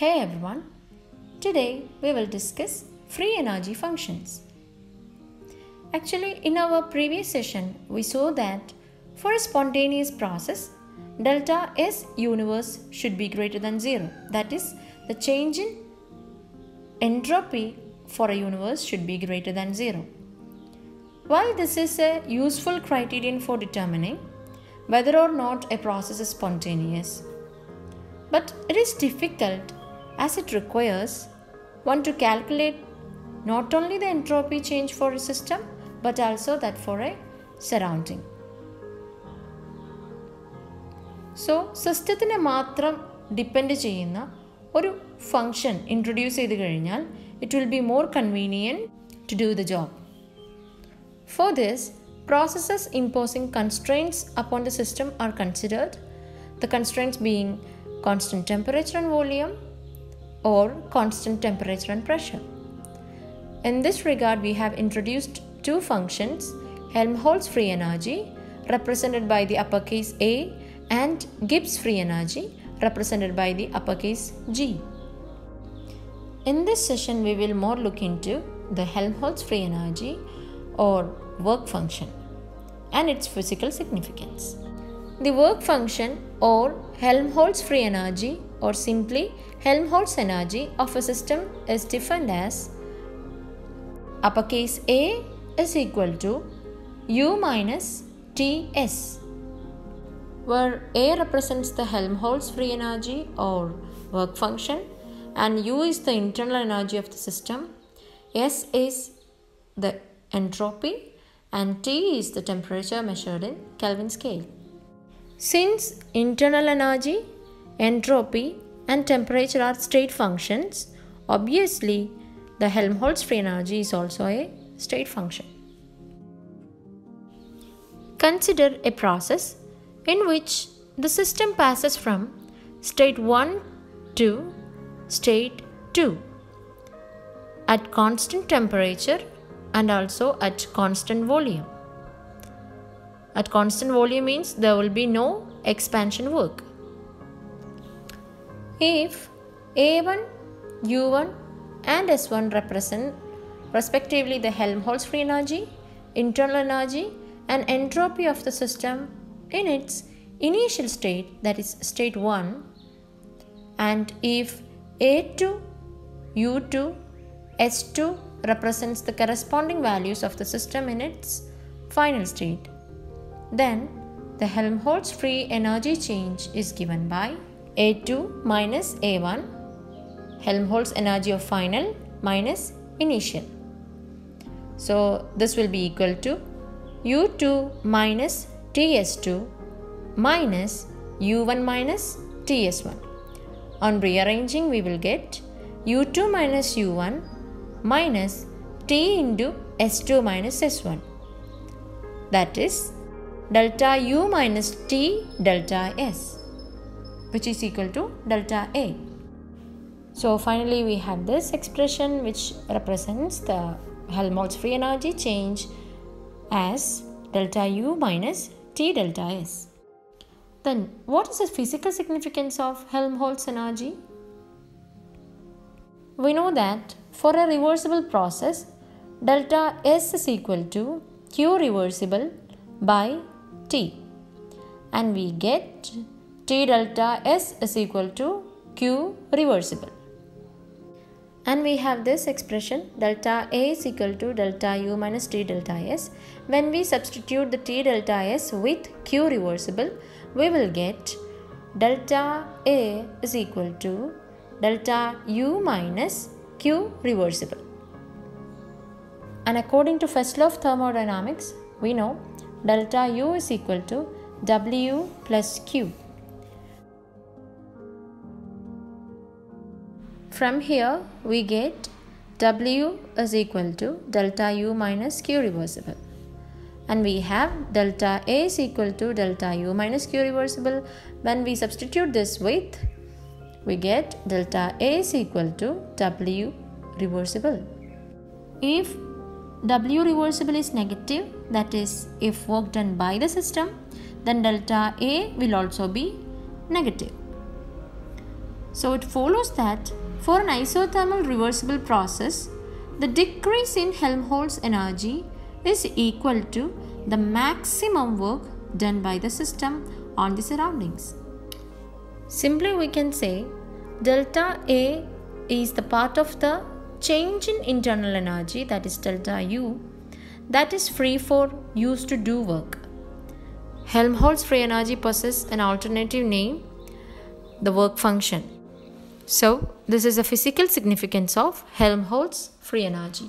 Hey everyone, today we will discuss free energy functions. Actually, in our previous session, we saw that for a spontaneous process, delta S universe should be greater than zero. That is, the change in entropy for a universe should be greater than zero. While this is a useful criterion for determining whether or not a process is spontaneous, but it is difficult as it requires one to calculate not only the entropy change for a system but also that for a surrounding. So സിസ്റ്റത്തിനെ മാത്രം depend ചെയ്യുന്ന ഒരു function introduce ചെയ്ത് കഴിഞ്ഞാൽ it will be more convenient to do the job For this, processes imposing constraints upon the system are considered, the constraints being constant temperature and volume or constant temperature and pressure. In this regard, we have introduced two functions Helmholtz free energy, represented by the uppercase A, and Gibbs free energy, represented by the uppercase G. In this session, we will more look into the Helmholtz free energy or work function and its physical significance. The work function or Helmholtz free energy or simply Helmholtz energy of a system is defined as uppercase A is equal to U minus Ts where A represents the Helmholtz free energy or work function and U is the internal energy of the system, S is the entropy and T is the temperature measured in Kelvin scale. Since internal energy, entropy and temperature are state functions, obviously the Helmholtz free energy is also a state function. Consider a process in which the system passes from state 1 to state 2 at constant temperature and also at constant volume. At constant volume means there will be no expansion work. If A1, U1 and S1 represent respectively the Helmholtz free energy, internal energy and entropy of the system in its initial state that is state 1 and if A2, U2, S2 represents the corresponding values of the system in its final state. Then the Helmholtz free energy change is given by A2 minus A1, Helmholtz energy of final minus initial. So this will be equal to U2 minus TS2 minus U1 minus TS1. On rearranging, we will get U2 minus U1 minus T into S2 minus S1. That is delta U minus T delta S, which is equal to delta A. So finally, we have this expression which represents the Helmholtz free energy change as delta U minus T delta S. Then, what is the physical significance of Helmholtz energy? We know that for a reversible process, delta S is equal to Q reversible by T. And we get T delta S is equal to Q reversible. And we have this expression delta A is equal to delta U minus T delta S. When we substitute the T delta S with Q reversible, we will get delta A is equal to delta U minus Q reversible. And according to first law of thermodynamics, we know delta U is equal to W plus Q. From here, we get W is equal to delta U minus Q reversible. And we have delta A is equal to delta U minus Q reversible. When we substitute this with we get delta A is equal to W reversible. If W reversible is negative, that is, if work done by the system, then delta A will also be negative. So it follows that for an isothermal reversible process, the decrease in Helmholtz energy is equal to the maximum work done by the system on the surroundings. Simply we can say delta A is the part of the change in internal energy that is delta U that is free for use to do work. Helmholtz free energy possesses an alternative name, the work function. So, this is the physical significance of Helmholtz free energy.